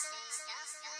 Snoop Dogg.